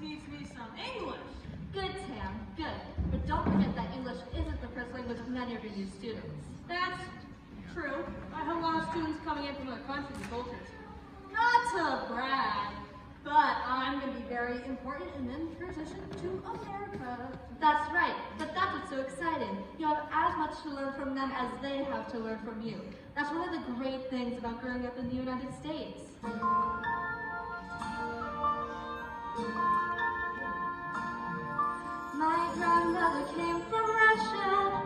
teach me some English. Good, Tam, good. But don't forget that English isn't the first language of many of your new students. That's true. I have a lot of students coming in from other countries and cultures. Not to brag, but I'm going to be very important in them transition to America. That's right, but that's what's so exciting. You have as much to learn from them as they have to learn from you. That's one of the great things about growing up in the United States. Came from Russia,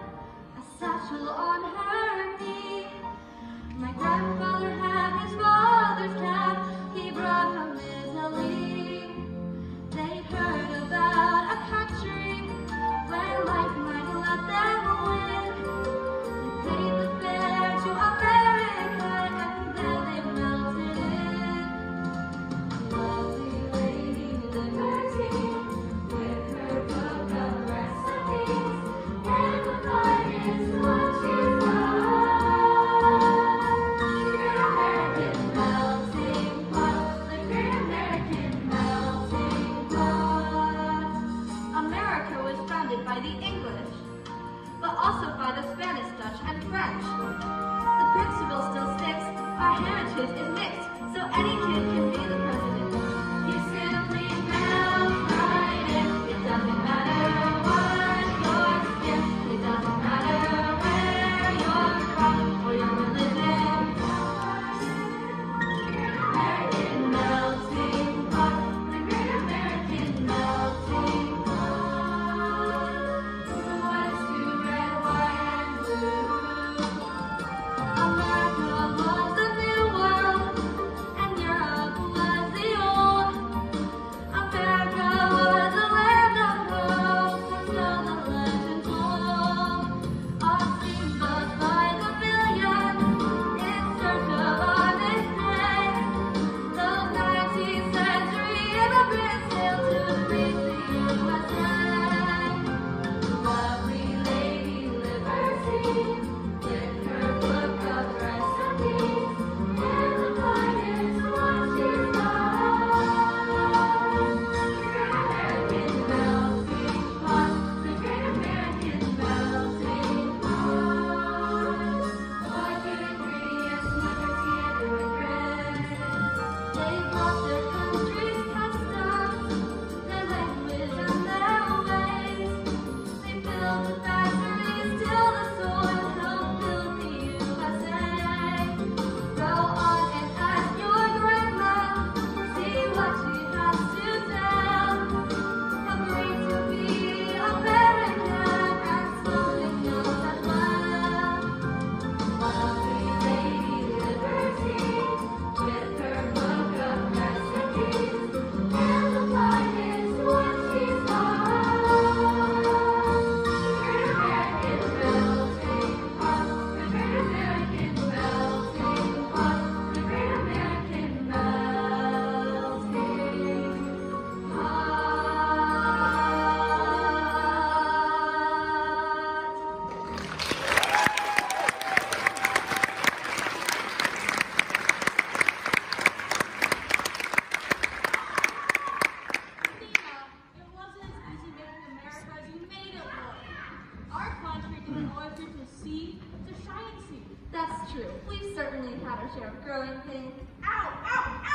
a satchel on her any That's true. We've certainly had our share of growing pains. Ow, ow, ow!